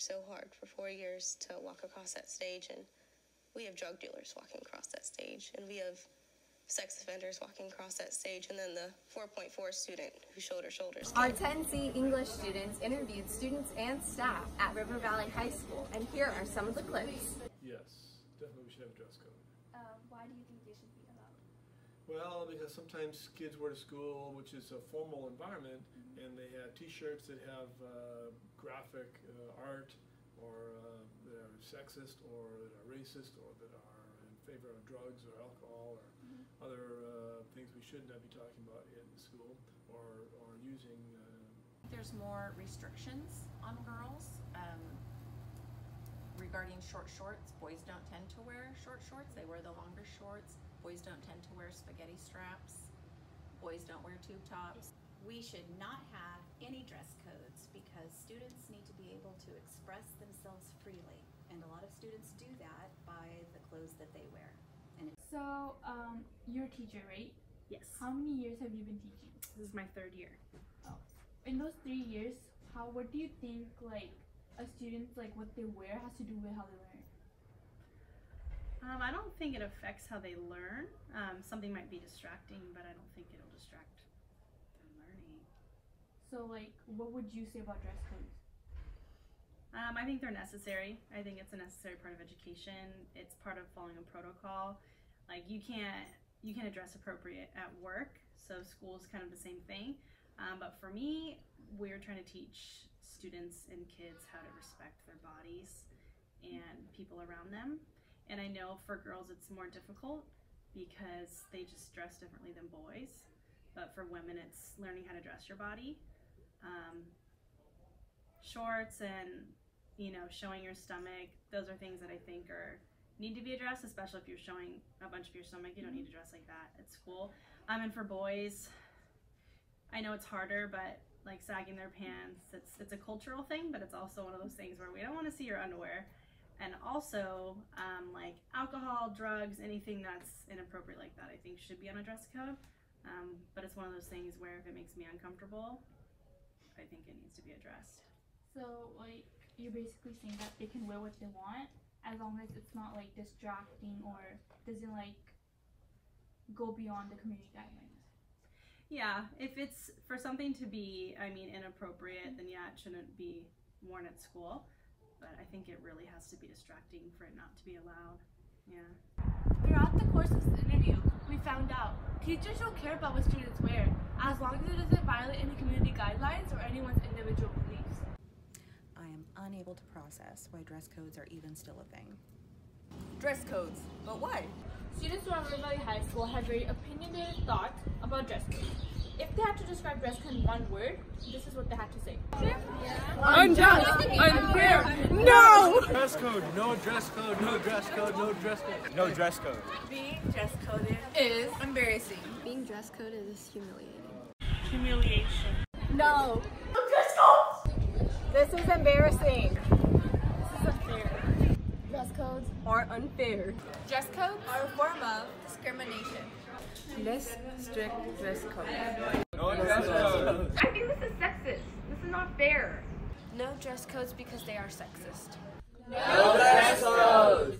so hard for four years to walk across that stage, and we have drug dealers walking across that stage, and we have sex offenders walking across that stage, and then the 4.4 student who shoulder shoulders. Our 10C English students interviewed students and staff at River Valley High School, and here are some of the clips. Yes, definitely we should have a dress code. Uh, why do you think they should be allowed? Well, because sometimes kids wear to school, which is a formal environment, and they have T-shirts that have uh, graphic uh, art, or uh, that are sexist, or that are racist, or that are in favor of drugs or alcohol, or other uh, things we should not be talking about in school, or or using. Uh, There's more restrictions on girls um, regarding short shorts. Boys don't tend to wear short shorts, they wear the longer shorts. Boys don't tend to wear spaghetti straps. Boys don't wear tube tops. we should not have any dress codes because students need to be able to express themselves freely. And a lot of students do that by the clothes that they wear. And So, um, you're a teacher, right? Yes. How many years have you been teaching? This is my third year. Oh. In those three years, how what do you think like a student's like what they wear has to do with how they learn? Um, I don't think it affects how they learn. Um, something might be distracting, but I don't think it'll distract their learning. So like, what would you say about dress codes? Um, I think they're necessary. I think it's a necessary part of education. It's part of following a protocol. Like you can't you can address appropriate at work, so school's kind of the same thing. Um, but for me, we're trying to teach students and kids how to respect their bodies and people around them. And I know for girls it's more difficult because they just dress differently than boys. But for women, it's learning how to dress your body. Um, shorts and you know showing your stomach those are things that i think are need to be addressed especially if you're showing a bunch of your stomach you don't need to dress like that at school um, and for boys i know it's harder but like sagging their pants. It's it's a cultural thing but it's also one of those things where we don't want to see your underwear. And also um, like alcohol drugs anything that's inappropriate like that i think should be on a dress code. Um, but it's one of those things where if it makes me uncomfortable i think it needs to be addressed. So like, you're basically saying that they can wear what they want as long as it's not like distracting or doesn't like go beyond the community guidelines. Yeah, if it's for something to be, I mean, inappropriate, then yeah, it shouldn't be worn at school. But I think it really has to be distracting for it not to be allowed. Yeah. Throughout the course of this interview, we found out teachers don't care about what students wear as long as it doesn't violate any community guidelines or anyone's individual beliefs. I am unable to process why dress codes are even still a thing. Dress codes, but why? Students who are at River Valley High School have very opinionated thoughts about dress codes. If they had to describe dress code in one word, this is what they had to say. Unjust, unfair, no! dress code, no dress code, no dress code, no dress code. No dress code. Being dress coded is embarrassing. Being dress coded is humiliating. Humiliation. No. No dress code! This is embarrassing. This is unfair. Dress codes are unfair. Dress codes Are a form of discrimination. Less strict dress code. No dress code. I think this is sexist. This is not fair. No dress codes because they are sexist. No dress code.